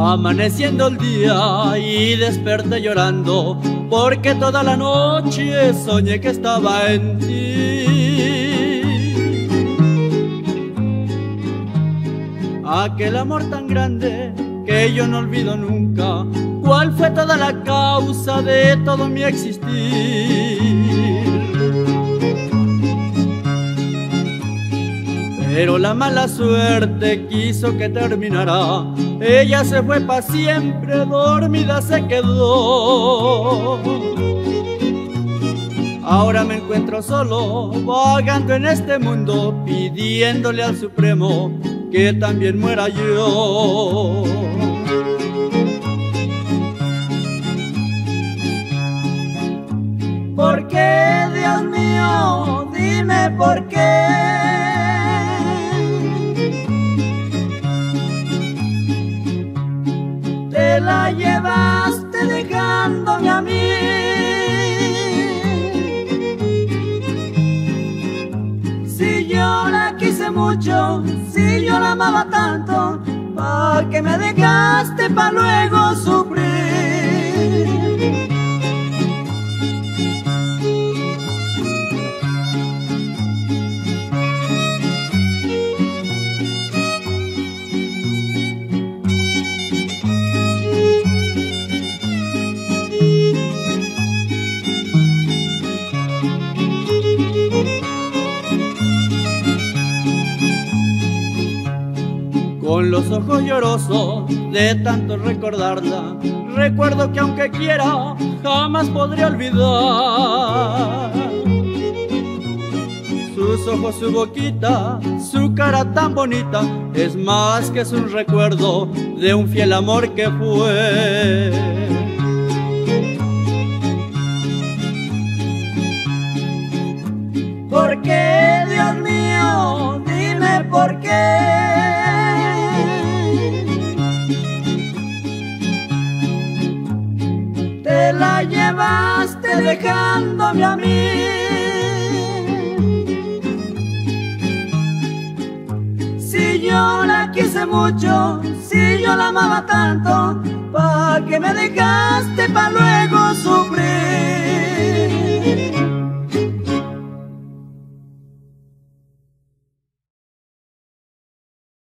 Amaneciendo el día y desperté llorando, porque toda la noche soñé que estaba en ti. Aquel amor tan grande que yo no olvido nunca, cuál fue toda la causa de todo mi existir. Pero la mala suerte quiso que terminara. Ella se fue para siempre, dormida se quedó. Ahora me encuentro solo, vagando en este mundo, pidiéndole al Supremo que también muera yo. ¿Por qué, Dios mío? Dime por qué. La llevaste dejándome a mí. Si yo la quise mucho, si yo la amaba tanto, ¿para qué me dejaste para luego sufrir? Con los ojos llorosos de tanto recordarla. Recuerdo que aunque quiera, jamás podré olvidar. Sus ojos, su boquita, su cara tan bonita, es más que es un recuerdo de un fiel amor que fue. Llevaste dejándome a mí. Si yo la quise mucho, si yo la amaba tanto, ¿para que me dejaste para luego sufrir?